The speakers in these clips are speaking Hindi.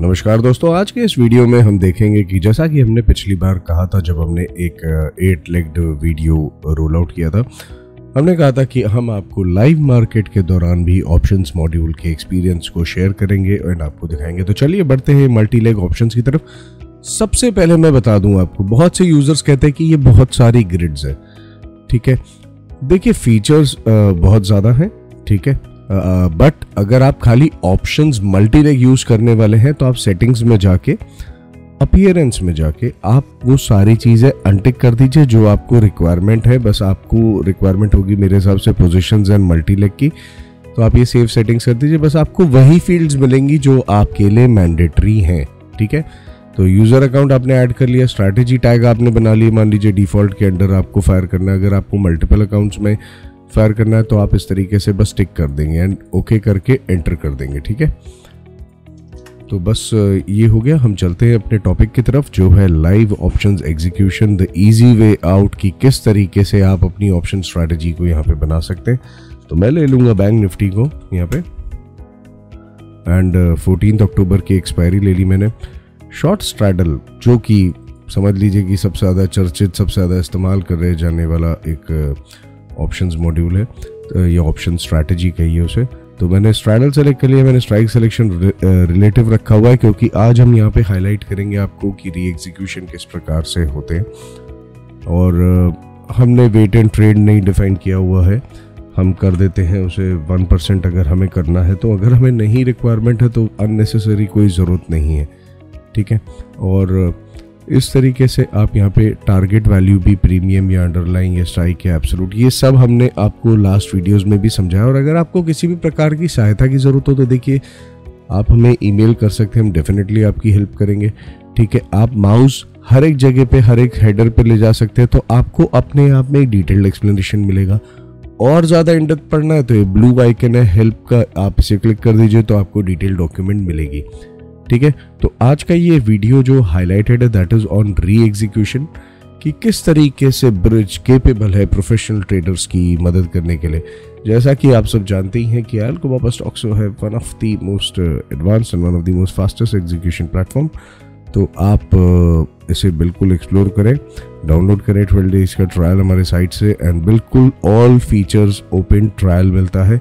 नमस्कार दोस्तों, आज के इस वीडियो में हम देखेंगे कि जैसा कि हमने पिछली बार कहा था जब हमने एक eight legged video roll out किया था, हमने कहा था कि हम आपको लाइव मार्केट के दौरान भी ऑप्शंस मॉड्यूल के एक्सपीरियंस को शेयर करेंगे और आपको दिखाएँगे। तो चलिए बढ़ते हैं मल्टी लेग ऑप्शंस की तरफ़। सबसे पहले मैं बता दूँ आपको, बहुत से यूज़र्स कहते हैं कि ये बहुत सारी ग्रिड्स है, ठीक है? देखिए फीचर्स बहुत ज़्यादा हैं, ठीक है? बट अगर आप खाली ऑप्शंस मल्टी लेग यूज़ करने वाले हैं तो आप सेटिंग्स में जाके अपियरेंस में जाके, आप वो सारी चीज़ें अनटिक कर दीजिए जो आपको रिक्वायरमेंट है। बस आपको रिक्वायरमेंट होगी मेरे हिसाब से पोजिशन एंड मल्टी लेग की। तो आप ये सेव सेटिंग्स कर दीजिए। बस आपको वही फील्ड्स मिलेंगी जो आपके लिए मैंडेटरी हैं, ठीक है? तो यूज़र अकाउंट आपने ऐड कर लिया स्ट्रैटेजी टैग आपने बना लिया। मान लीजिए डिफ़ॉल्ट के अंडर आपको फायर करना है। अगर आपको मल्टीपल अकाउंट्स में फायर करना है तो आप इस तरीके से बस टिक कर देंगे एंड ओके करके एंटर कर देंगे, ठीक है? तो बस ये हो गया। हम चलते हैं अपने टॉपिक की तरफ़, जो है live option execution the easy way out की किस तरीके से आप अपनी ऑप्शन स्ट्रैटेजी को यहाँ पे बना सकते हैं। तो मैं ले लूँगा बैंक निफ्टी को यहाँ पे। एंड फोर्टीन अक्टूबर की एक्सपायरी ले ली मैंने। शॉर्ट स्ट्रैडल जो कि समझ लीजिए कि सबसे ज़्यादा चर्चित, सबसे ज़्यादा इस्तेमाल कर रहे जाने वाला एक ऑप्शंस मॉड्यूल है तो ये ऑप्शन स्ट्रैटेजी कहिए उसे। तो मैंने स्ट्रैडल सेलेक्ट कर लिया मैंने स्ट्राइक सिलेक्शन रिलेटिव रखा हुआ है, क्योंकि आज हम यहाँ पे हाईलाइट करेंगे आपको कि री एग्जीक्यूशन किस प्रकार से होते हैं। और हमने वेट एंड ट्रेड नहीं डिफाइन किया हुआ है। हम कर देते हैं उसे वन परसेंट अगर हमें करना है तो अगर हमें नहीं रिक्वायरमेंट है तो अननेसेसरी कोई ज़रूरत नहीं है। ठीक है? और इस तरीके से आप यहाँ पे टारगेट वैल्यू भी प्रीमियम या अंडरलाइंग या स्ट्राइक या एब्सोलूट ये सब हमने आपको लास्ट वीडियोस में भी समझाया। और अगर आपको किसी भी प्रकार की सहायता की ज़रूरत हो तो देखिए, आप हमें ईमेल कर सकते हैं, हम डेफिनेटली आपकी हेल्प करेंगे। ठीक है, आप माउस हर एक जगह पे, हर एक हेडर पे ले जा सकते हैं तो आपको अपने आप में एक डिटेल्ड एक्सप्लेनेशन मिलेगा। और ज़्यादा इंडेप्थ पढ़ना है तो ये ब्लू आइकन है हेल्प का आप इसे क्लिक कर दीजिए तो आपको डिटेल डॉक्यूमेंट मिलेगी। ठीक है? तो आज का ये वीडियो जो हाईलाइटेड है that is on re execution कि किस तरीके से ब्रिज केपेबल है प्रोफेशनल ट्रेडर्स की मदद करने के लिए? जैसा कि आप सब जानते ही हैं कि अल्कोबाबा स्टॉक्सो है one of the most advance and one of the most fastest execution platform तो आप uh, इसे बिल्कुल एक्सप्लोर करें डाउनलोड करें ट्वेल्व डेज़ का ट्रायल हमारे साइट से एंड बिल्कुल ऑल फीचर्स ओपन ट्रायल मिलता है।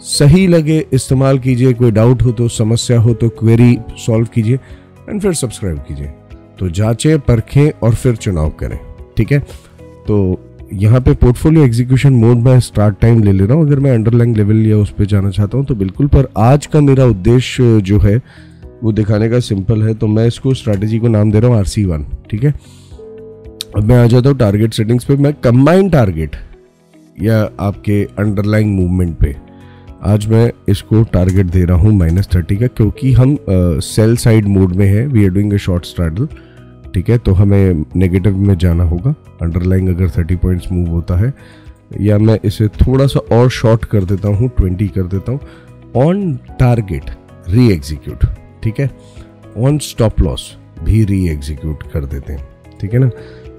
सही लगे, इस्तेमाल कीजिए, कोई डाउट हो तो समस्या हो तो क्वेरी सॉल्व कीजिए एंड फिर सब्सक्राइब कीजिए। तो जांचें, परखें और फिर चुनाव करें, ठीक है? तो यहाँ पे पोर्टफोलियो एग्जीक्यूशन मोड में स्टार्ट टाइम ले ले रहा हूँ। अगर मैं अंडरलाइन लेवल या उस पर जाना चाहता हूँ तो बिल्कुल, पर आज का मेरा उद्देश्य जो है, वो दिखाने का सिंपल है तो मैं इसको स्ट्रैटेजी को नाम दे रहा हूँ आर सी वन ठीक है? अब मैं आ जाता हूँ टारगेट सेटिंग्स पे। मैं कंबाइंड टारगेट या आपके अंडरलाइन मूवमेंट पे। आज मैं इसको टारगेट दे रहा हूँ माइनस थर्टी का, क्योंकि हम सेल साइड मोड में है we are doing a short straddle ठीक है? तो हमें नेगेटिव में जाना होगा। अंडरलाइंग अगर थर्टी पॉइंट्स मूव होता है, या मैं इसे थोड़ा सा और शॉर्ट कर देता हूँ ट्वेंटी कर देता हूँ ऑन टारगेट री एग्जीक्यूट ठीक है? ऑन स्टॉप लॉस भी री एग्जीक्यूट कर देते हैं, ठीक है ना?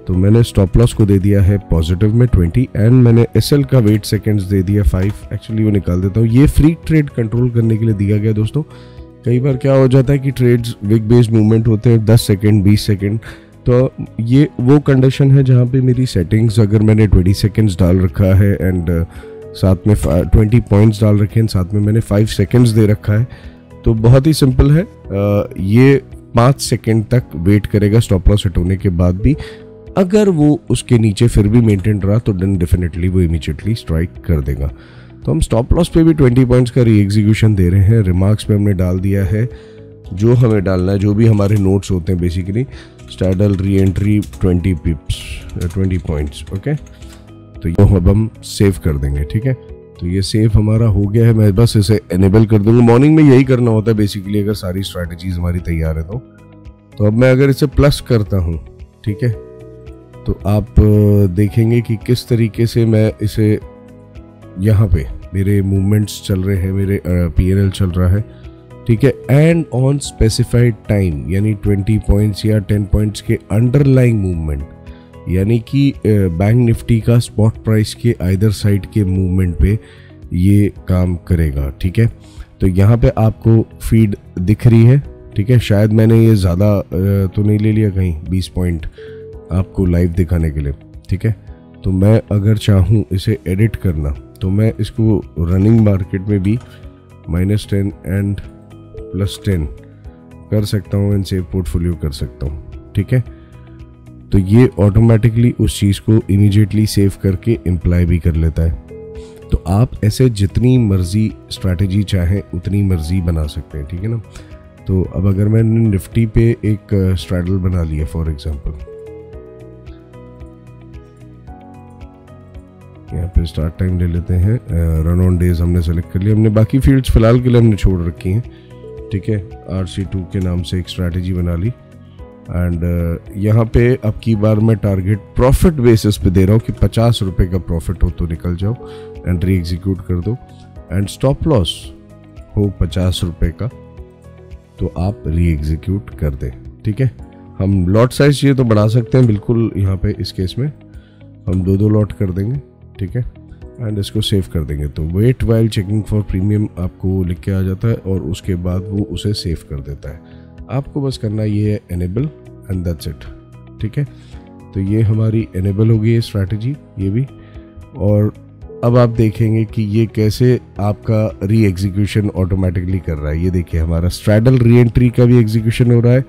तो मैंने स्टॉप लॉस को दे दिया है पॉजिटिव में 20 एंड मैंने एसएल का वेट सेकेंड्स दे दिया 5 एक्चुअली वो निकाल देता हूँ। ये फ्री ट्रेड कंट्रोल करने के लिए दिया गया दोस्तों। कई बार क्या हो जाता है कि ट्रेड्स विक बेस्ड मूवमेंट होते हैं 10 सेकेंड 20 सेकेंड तो ये वो कंडीशन है जहाँ पे मेरी सेटिंग्स अगर मैंने 20 सेकेंड्स डाल रखा है एंड uh, साथ में 20 पॉइंट्स डाल रखे हैं साथ में मैंने 5 सेकेंड्स दे रखा है। तो बहुत ही सिंपल है। आ, uh, ये पाँच सेकेंड तक वेट करेगा स्टॉप लॉस हिट होने के बाद भी। अगर वो उसके नीचे फिर भी मेंटेन रहा तो देन डेफिनेटली वो इमीजिएटली स्ट्राइक कर देगा। तो हम स्टॉप लॉस पे भी 20 पॉइंट्स का री एग्जीक्यूशन दे रहे हैं। रिमार्क्स पे हमने डाल दिया है, जो हमें डालना है, जो भी हमारे नोट्स होते हैं basically straddle re entry twenty pips twenty points okay तो ये अब हम सेव कर देंगे, ठीक है? तो ये सेव हमारा हो गया है, मैं बस इसे एनेबल कर दूँगा। मॉर्निंग में यही करना होता है बेसिकली अगर सारी स्ट्रैटेजीज हमारी तैयार है तो। तो अब मैं अगर इसे प्लस करता हूँ, ठीक है? तो आप देखेंगे कि किस तरीके से मैं इसे यहाँ पे मेरे मूवमेंट्स चल रहे हैं, मेरे पीएनएल चल रहा है। ठीक है? एंड ऑन स्पेसिफाइड टाइम यानी 20 पॉइंट्स या 10 पॉइंट्स के अंडरलाइंग मूवमेंट यानी कि बैंक निफ्टी का स्पॉट प्राइस के आइदर साइड के मूवमेंट पे ये काम करेगा। ठीक है? तो यहाँ पे आपको फ़ीड दिख रही है। ठीक है? शायद मैंने ये ज़्यादा तो नहीं ले लिया कहीं, बीस पॉइंट आपको लाइव दिखाने के लिए, ठीक है? तो मैं अगर चाहूँ इसे एडिट करना तो मैं इसको रनिंग मार्केट में भी minus ten and plus ten कर सकता हूँ एंड सेव पोर्टफोलियो कर सकता हूँ, ठीक है? तो ये ऑटोमेटिकली उस चीज़ को इमीडिएटली सेव करके इम्प्लाई भी कर लेता है। तो आप ऐसे जितनी मर्ज़ी स्ट्रैटेजी चाहें, उतनी मर्ज़ी बना सकते हैं, ठीक है ना? तो अब अगर मैंने निफ्टी पे एक स्ट्रैडल बना लिया फॉर एग्जांपल यहाँ पे स्टार्ट टाइम ले लेते हैं। रन ऑन डेज़ हमने सेलेक्ट कर लिया। हमने बाकी फील्ड्स फ़िलहाल के लिए हमने छोड़ रखी हैं। ठीक है? आर सी टू के नाम से एक स्ट्रैटेजी बना ली। एंड uh, यहाँ पे अब की बार मैं टारगेट प्रॉफिट बेसिस पे दे रहा हूँ कि पचास रुपये का प्रॉफिट हो तो निकल जाओ एंड री एग्जीक्यूट कर दो। एंड स्टॉप लॉस हो पचास रुपये का तो आप री एग्जीक्यूट कर दें। ठीक है? हम लॉट साइज़ चाहिए तो बढ़ा सकते हैं। बिल्कुल यहाँ पे इस केस में हम दो दो लॉट कर देंगे। ठीक है? एंड इसको सेव कर देंगे। तो wait while checking for premium आपको लिख के आ जाता है और उसके बाद वो उसे सेव कर देता है। आपको बस करना ये है एनेबल एंड दैट्स इट ठीक है? तो ये हमारी एनेबल हो गई है स्ट्रैटेजी ये भी। और अब आप देखेंगे कि ये कैसे आपका री एग्जीक्यूशन ऑटोमेटिकली कर रहा है। ये देखिए, हमारा स्ट्रैडल री एंट्री का भी एग्जीक्यूशन हो रहा है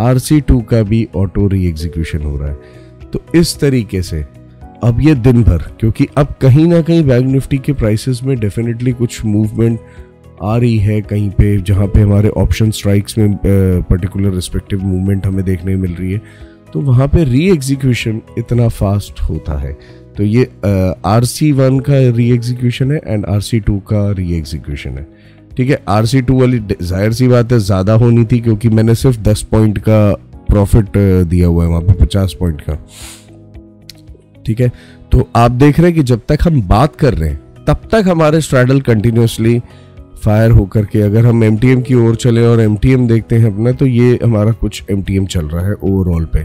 आर सी टू का भी ऑटो री एग्जीक्यूशन हो रहा है। तो इस तरीके से अब ये दिन भर, क्योंकि अब कहीं ना कहीं बैंक निफ्टी के प्राइसेस में डेफिनेटली कुछ मूवमेंट आ रही है कहीं पे, जहाँ पे हमारे ऑप्शन स्ट्राइक्स में पर्टिकुलर रिस्पेक्टिव मूवमेंट हमें देखने मिल रही है। तो वहाँ पे री एग्जीक्यूशन इतना फास्ट होता है। तो ये आर सी वन का री एग्जीक्यूशन है एंड आर सी टू का री एग्जीक्यूशन है। ठीक है आर सी टू वाली ज़ाहिर सी बात है, ज़्यादा होनी थी क्योंकि मैंने सिर्फ़ दस पॉइंट का प्रॉफिट दिया हुआ है वहाँ पे, पचास पॉइंट का। ठीक है? तो आप देख रहे हैं कि जब तक हम बात कर रहे हैं, तब तक हमारे स्ट्रैडल कंटिन्यूसली फायर होकर के अगर हम एमटीएम की ओर चले और एमटीएम देखते हैं अपना तो ये हमारा कुछ एमटीएम चल रहा है ओवरऑल पे।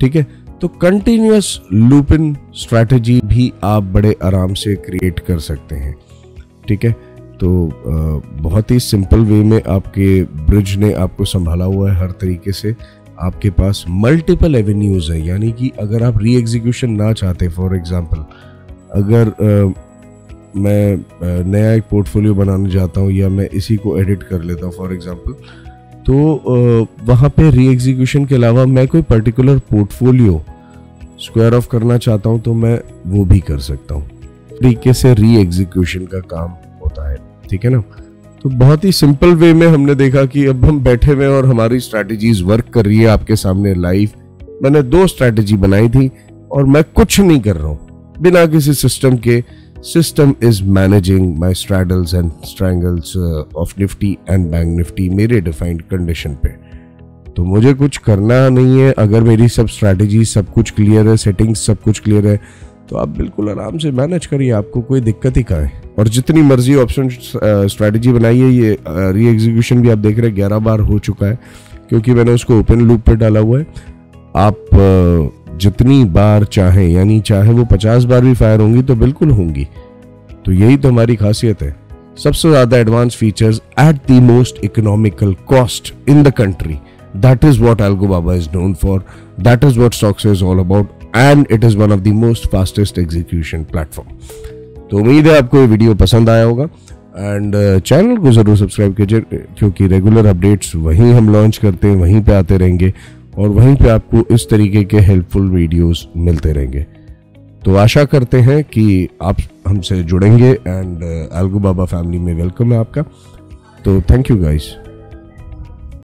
ठीक है? तो कंटिन्यूस लूपिन स्ट्रैटेजी भी आप बड़े आराम से क्रिएट कर सकते हैं। ठीक है? तो बहुत ही सिंपल वे में आपके ब्रिज ने आपको संभाला हुआ है हर तरीके से। आपके पास मल्टीपल एवेन्यूज है यानी कि अगर आप री एग्जीक्यूशन ना चाहते फॉर एग्जांपल अगर आ, मैं नया एक पोर्टफोलियो बनाने जाता हूँ या मैं इसी को एडिट कर लेता हूँ फॉर एग्जांपल तो आ, वहाँ पे री एग्जीक्यूशन के अलावा मैं कोई पर्टिकुलर पोर्टफोलियो स्क्वायर ऑफ़ करना चाहता हूँ तो मैं वो भी कर सकता हूँ। तरीके से री एग्जीक्यूशन का काम होता है ठीक है ना? तो बहुत ही सिंपल वे में हमने देखा कि अब हम बैठे हुए और हमारी स्ट्रैटेजीज वर्क कर रही है आपके सामने लाइव मैंने दो स्ट्रैटेजी बनाई थी और मैं कुछ नहीं कर रहा हूँ। बिना किसी सिस्टम के system is managing my straddles and strangles of Nifty and bank Nifty मेरे डिफाइंड कंडीशन पे। तो मुझे कुछ करना नहीं है। अगर मेरी सब स्ट्रैटेजी सब कुछ क्लियर है सेटिंग्स सब कुछ क्लियर है तो आप बिल्कुल आराम से मैनेज करिए, आपको कोई दिक्कत ही का है। और जितनी मर्ज़ी ऑप्शन स्ट्रैटेजी बनाई है, ये री एग्जीक्यूशन भी आप देख रहे हैं, ग्यारह बार हो चुका है, क्योंकि मैंने उसको ओपन लूप पे डाला हुआ है। आप जितनी बार चाहे, यानी चाहे वो पचास बार भी फायर होंगी तो बिल्कुल होंगी। तो यही तो हमारी खासियत है। सबसे ज़्यादा advance features at the most economical cost in the country that is what Algo Baba is known for that is what stocks is all about and it is one of the most fastest execution platform तो उम्मीद है आपको ये वीडियो पसंद आया होगा। एंड चैनल uh, को ज़रूर सब्सक्राइब कीजिए क्योंकि रेगुलर अपडेट्स वहीं हम लॉन्च करते हैं वहीं पे आते रहेंगे और वहीं पे आपको इस तरीके के हेल्पफुल वीडियोस मिलते रहेंगे। तो आशा करते हैं कि आप हमसे जुड़ेंगे एंड एल्गो बाबा फैमिली में वेलकम है आपका। तो थैंक यू गाइस